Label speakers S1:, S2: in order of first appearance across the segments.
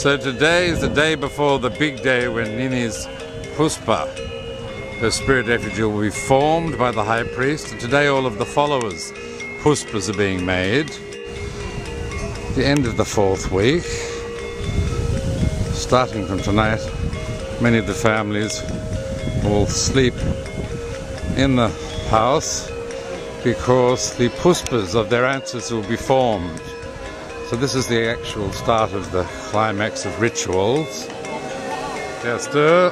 S1: So today is the day before the big day when Nini's Puspa, her spirit effigy, will be formed by the high priest. And today all of the followers' Puspas are being made. The end of the fourth week. Starting from tonight, many of the families will sleep in the house because the puspas of their ancestors will be formed. So this is the actual start of the climax of rituals. Yes, no.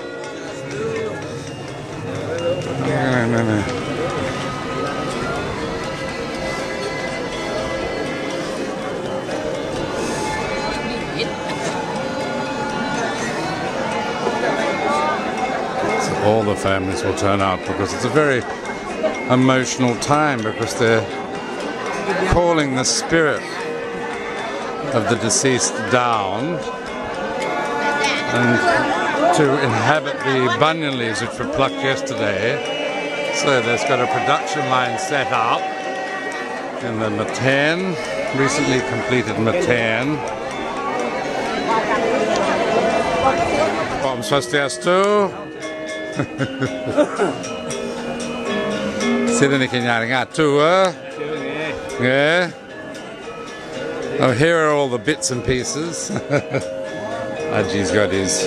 S1: So all the families will turn out because it's a very emotional time because they're calling the spirit of the deceased down and to inhabit the banyan leaves which were plucked yesterday. So there's got a production line set up in the Matan, recently completed Matan. Om Swastiastu. Sila ni kanyari nga tour. Yeah. Oh, here are all the bits and pieces. Aji's got his,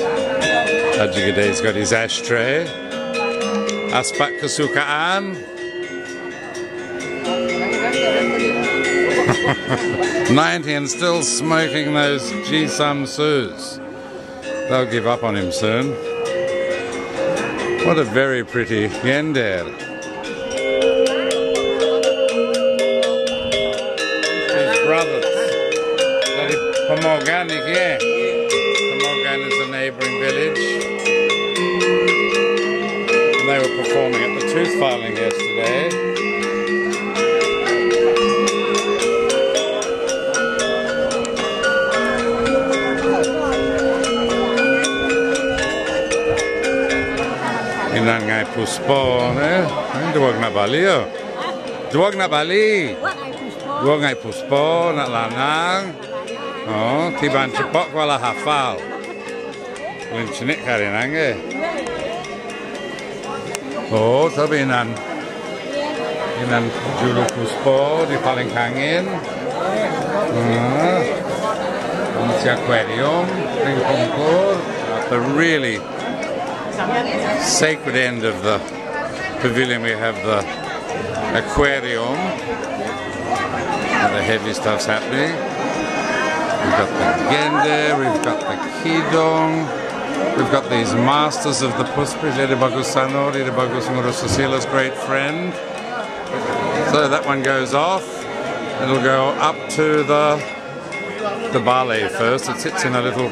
S1: Aji Gade's got his ashtray. Aspak kesukaan. Ninety and still smoking those Dji Sam Soes. They'll give up on him soon. What a very pretty Yender. Dari Pemogan iki ya. Pemogan is a neighbouring village. And they were performing at the tooth filing yesterday. Inan ngai puspo ne. Eh, Duwag na bali. Duwag na bali. Duwag puspo na lanang. Oh, tiban cepok wala hafal. Lincinik kari nange. Oh, tapi inan inan julu puspo di paling kangin. Ah, ini si aquarium, ring konkur. At the really sacred end of the pavilion, we have the aquarium. The heavy stuff's happening. We've got the Gende, we've got the Kidong, we've got these masters of the Puspri, Lede Bagusano, Lede Bagusanguro Cecila's great friend. So that one goes off. It'll go up to the the bale first. It sits in a little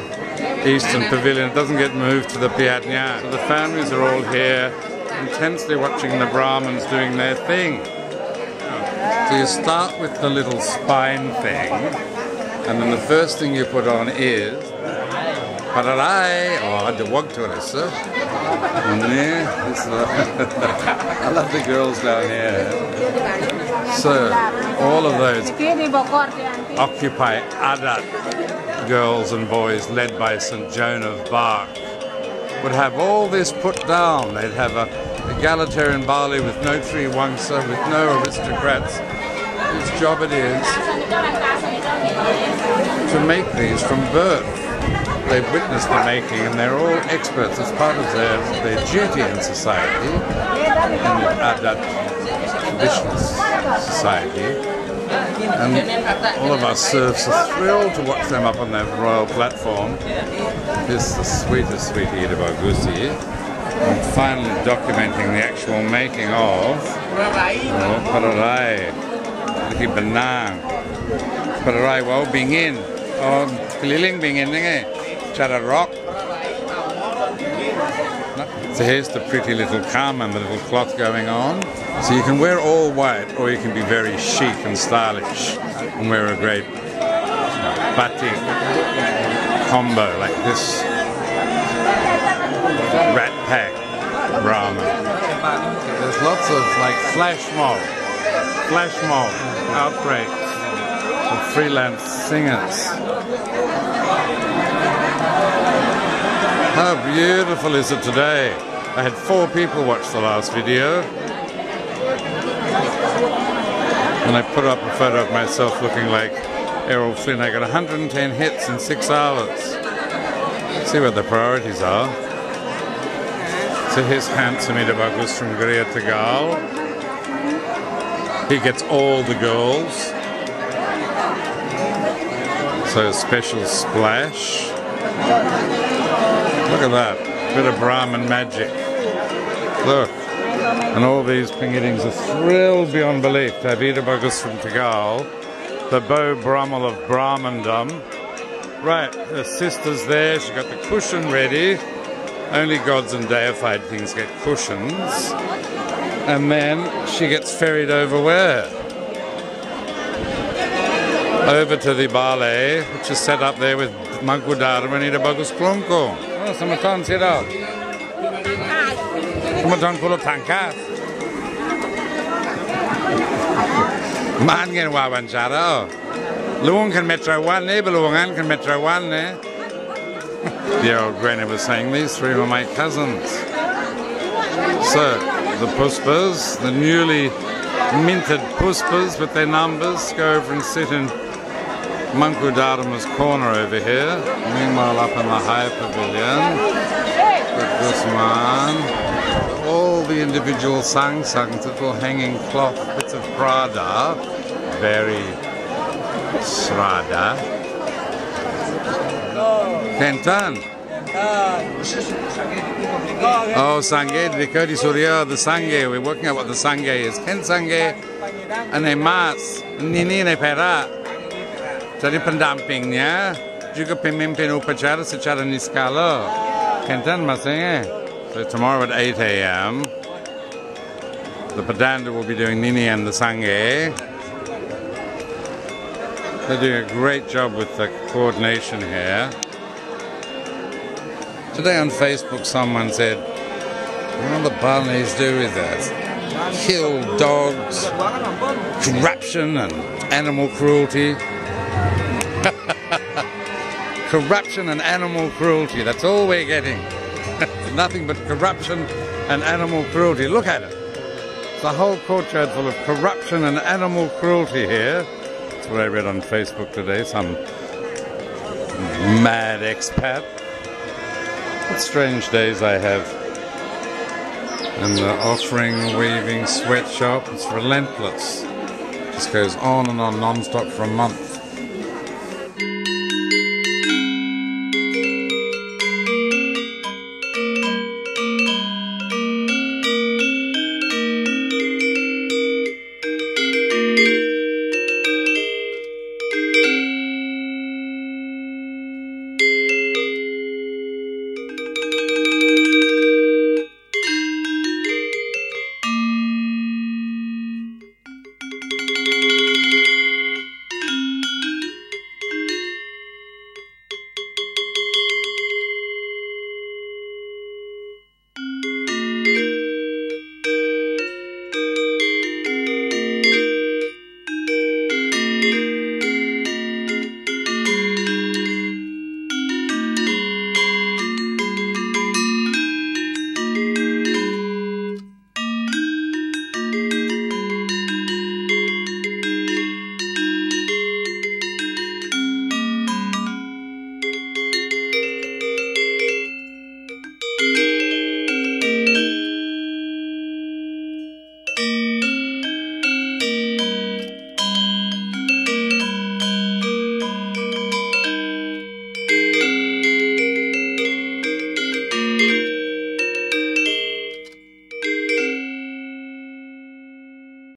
S1: eastern pavilion. It doesn't get moved to the Piatnya. So the families are all here, intensely watching the Brahmins doing their thing. So you start with the little spine thing, and then the first thing you put on is Pararai. Oh, it, sir. And there, uh, I love the girls down here. So, all of those occupy Adat girls and boys led by St. Joan of Bark would have all this put down. They'd have a egalitarian Bali with no triwangsa, with no aristocrats, whose job it is to make these from birth. They've witnessed the making and they're all experts as part of their, their duty in society, in uh, Adat traditional society. And all of us are thrilled to watch them up on that royal platform. This is the sweetest sweet eat of Augusti. And finally documenting the actual making of oh, Pararai. Lagi Pararai wow bingin. Rock. So here's the pretty little calm and the little cloth going on. So you can wear all white or you can be very chic and stylish and wear a great batik combo like this rat pack Brahma. There's lots of like flash mob, flash mob outbreaks of freelance singers. How beautiful is it today? I had four people watch the last video. And I put up a photo of myself looking like Errol Flynn. I got 110 hits in six hours. See what the priorities are. So here's handsome Ida from Gria Tegal. He gets all the girls. So special splash. Look at that. Bit of Brahmin magic. Look. And all these Pingitings are thrilled beyond belief to have from Tagal, the Beau Brummel of Brahmandom. Right, the sister's there, she got the cushion ready. Only gods and deified things get cushions. And then she gets ferried over where? Over to the bale, which is set up there with Magudar and Ida Bagus Klunko. Oh, Samatan, sit out. Samatan kulo tangkas. Man gen wawancara. Luang kan Metro 1 eh, beluangan kan Metro 1 eh. The old granny was saying these three were my cousins. So, the Puspas, the newly minted Puspas with their numbers, go over and sit in Manku Dharma's corner over here. Meanwhile, up in the high pavilion, got Guzman. All the individual sang sangs, little hanging cloth bits of Prada, very Srada. Kentan. Oh, the Kodi Surya, the Sangye. We're working out what the Sangye is. Ken and ane mas, nini ne pera. Jadi pendampingnya juga pemimpin upacara secara niskala. Kentan masanya. Eh? So tomorrow at 8 a.m. The Padanda will be doing Nini and the Sangye. They're doing a great job with the coordination here. Today on Facebook, someone said, What do the Balinese do with that? Kill dogs, corruption, and animal cruelty. corruption and animal cruelty, that's all we're getting. Nothing but corruption and animal cruelty. Look at it. A whole courtyard full of corruption and animal cruelty here. That's what I read on Facebook today. Some mad expat. What strange days I have. And the offering weaving sweatshop, it's relentless. Just goes on and on non-stop for a month.